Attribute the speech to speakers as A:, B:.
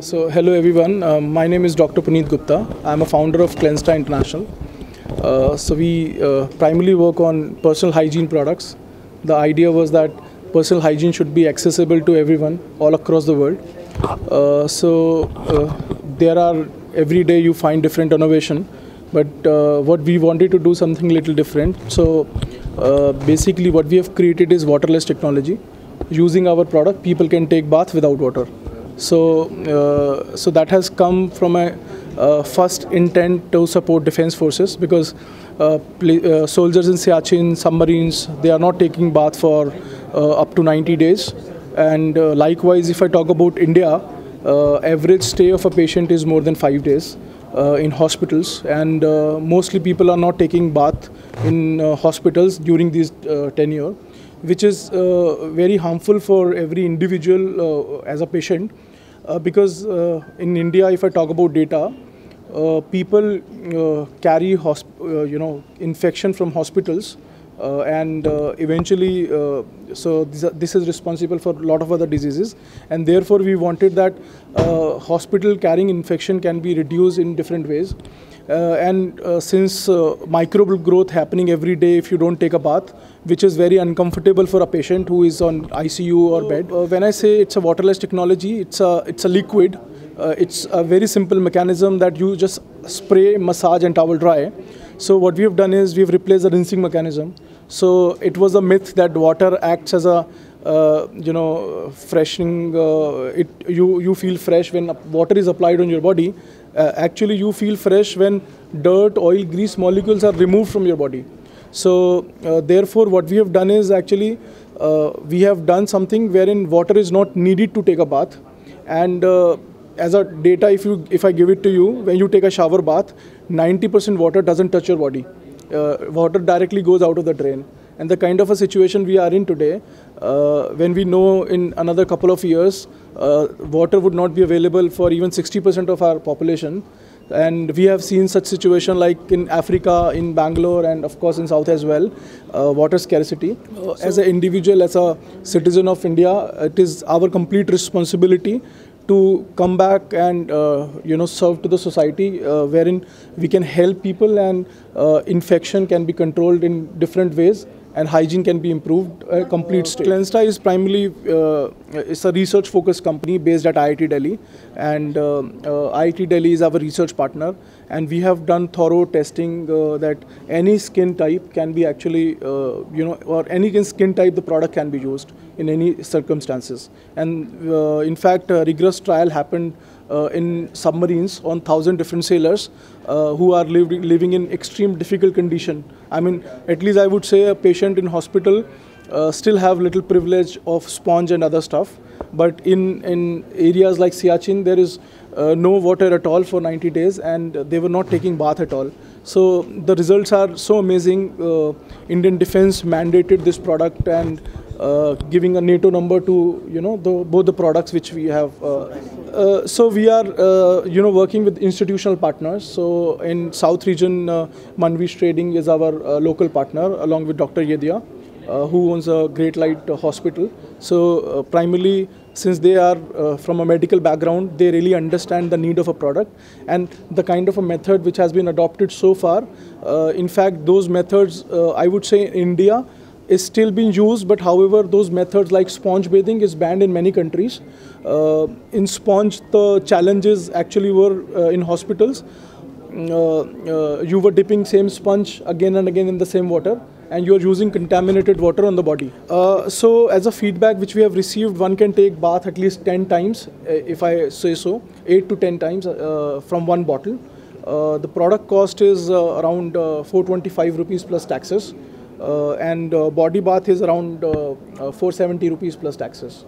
A: So, hello everyone. Um, my name is Dr. Puneet Gupta. I'm a founder of Clensta International. Uh, so, we uh, primarily work on personal hygiene products. The idea was that personal hygiene should be accessible to everyone all across the world. Uh, so, uh, there are every day you find different innovation, but uh, what we wanted to do something little different. So, uh, basically, what we have created is waterless technology. Using our product, people can take bath without water. So, uh, so that has come from a uh, first intent to support defense forces because uh, soldiers in Siachen, submarines, they are not taking bath for up to 90 days. And likewise, if I talk about India, average stay of a patient is more than five days uh, in hospitals, and uh, mostly people are not taking bath in uh, hospitals during this tenure, which is uh, very harmful for every individual uh, as a patient. Uh, because in India, if I talk about data, people carry you know infection from hospitals uh, and uh, eventually uh, so this, this is responsible for a lot of other diseases and therefore we wanted that hospital carrying infection can be reduced in different ways and uh, since uh, microbial growth happening every day if you don't take a bath which is very uncomfortable for a patient who is on ICU or bed. Uh, when I say it's a waterless technology, it's a it's a liquid. Uh, it's a very simple mechanism that you just spray, massage, and towel dry. So what we have done is we've replaced the rinsing mechanism. So it was a myth that water acts as a uh, you know freshening. Uh, it you you feel fresh when water is applied on your body. Uh, actually, you feel fresh when dirt, oil, grease molecules are removed from your body. So uh, therefore, what we have done is actually uh, we have done something wherein water is not needed to take a bath, and uh, as a data, if you if I give it to you, when you take a shower bath, 90% water doesn't touch your body. Water directly goes out of the drain. And the kind of a situation we are in today, uh, when we know in another couple of years, uh, water would not be available for even 60% of our population, and we have seen such situation like in Africa, in Bangalore, and of course in South as well, uh, water scarcity. Uh, as an individual, as a citizen of India, it is our complete responsibility to come back and uh, you know serve to the society uh, wherein we can help people and uh, infection can be controlled in different ways and hygiene can be improved. A complete state. Clensta is primarily uh, it's a research focused company based at IIT Delhi. And uh, uh, IIT Delhi is our research partner and we have done thorough testing uh, that any skin type can be actually uh, you know or any skin type the product can be used in any circumstances and uh, in fact a rigorous trial happened uh, in submarines on thousand different sailors uh, who are living, living in extreme difficult condition. I mean, at least I would say a patient in hospital uh, still have little privilege of sponge and other stuff. But in, in areas like Siachen, there is uh, no water at all for 90 days and they were not taking bath at all. So the results are so amazing. Uh, Indian Defense mandated this product and uh, giving a NATO number to you know the, both the products which we have. Uh, uh, so we are you know working with institutional partners. So in South region, Manvish Trading is our local partner along with Dr. Yedia, who owns a Great Light uh, Hospital. So uh, primarily since they are uh, from a medical background, they really understand the need of a product and the kind of a method which has been adopted so far. Uh, in fact, those methods, uh, I would say, in India is still being used, but however, those methods like sponge bathing is banned in many countries. Uh, in sponge, the challenges actually were uh, in hospitals. Uh, uh, you were dipping same sponge again and again in the same water and you are using contaminated water on the body. Uh, so as a feedback which we have received, one can take bath at least 10 times, uh, if I say so, 8 to 10 times uh, from one bottle. Uh, the product cost is uh, around uh, 425 rupees plus taxes. And body bath is around uh, uh, 470 rupees plus taxes.